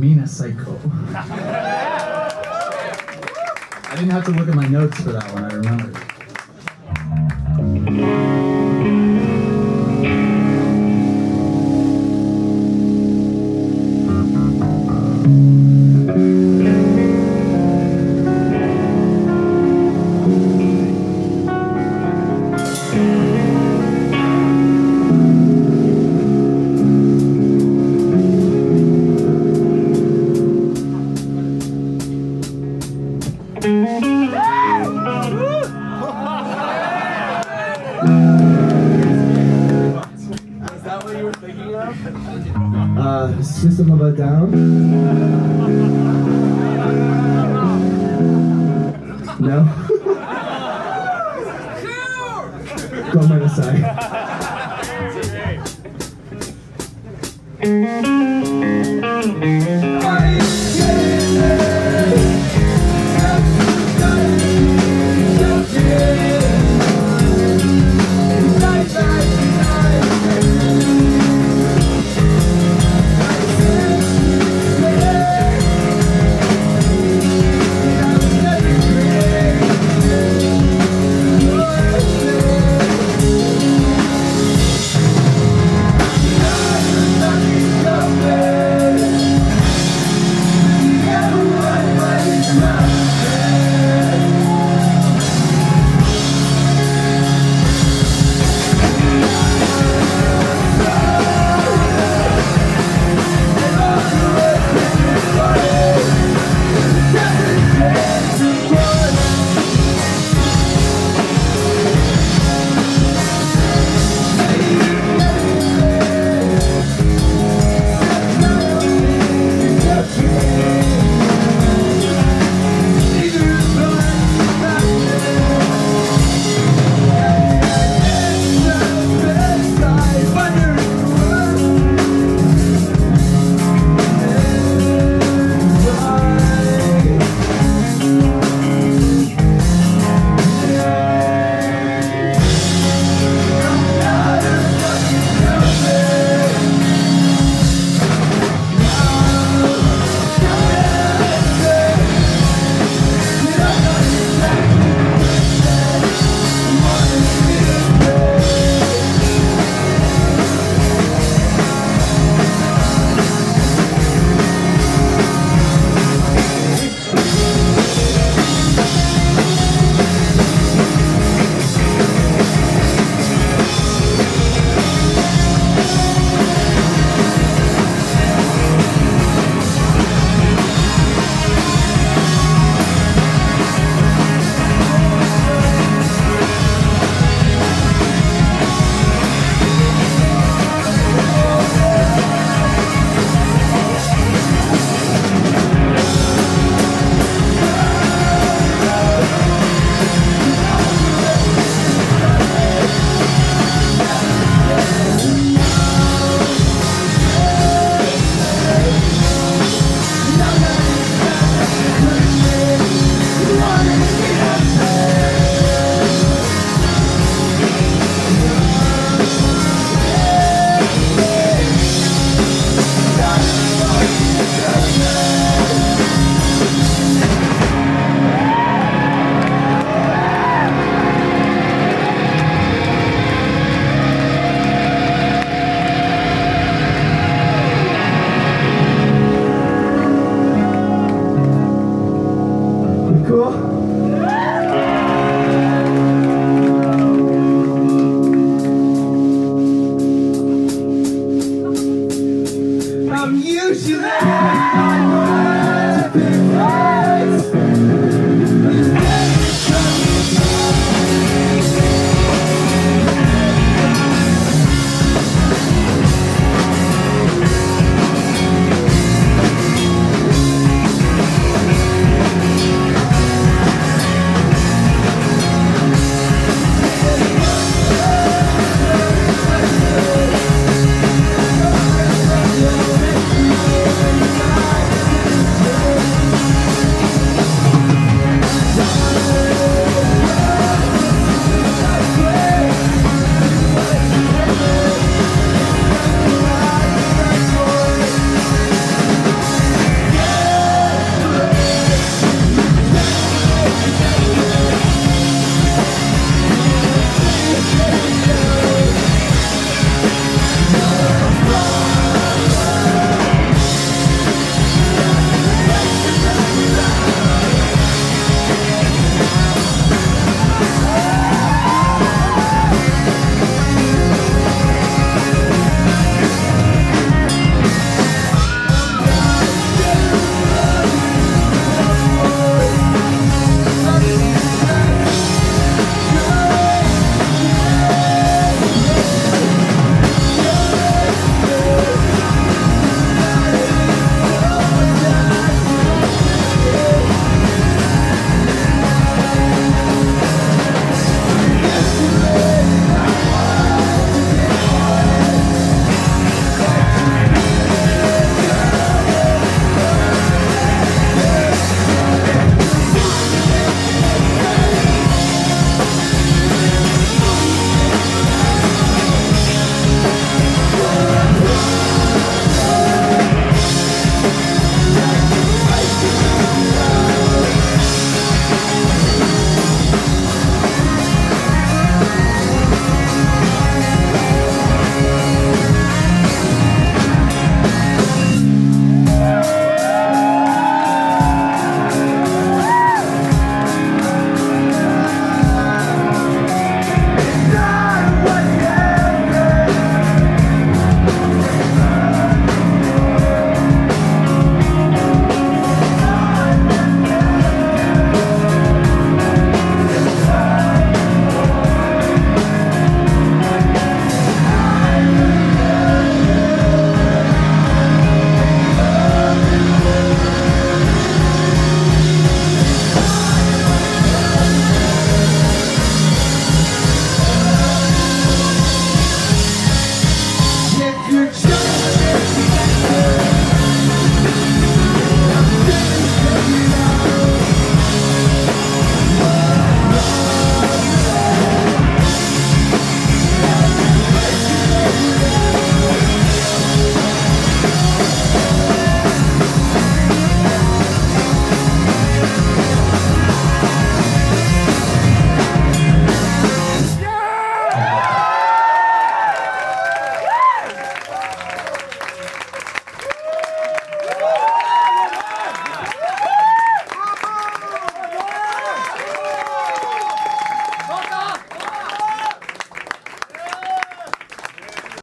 Mina Psycho. I didn't have to look at my notes for that one, I remember. A Down? No? Come on aside.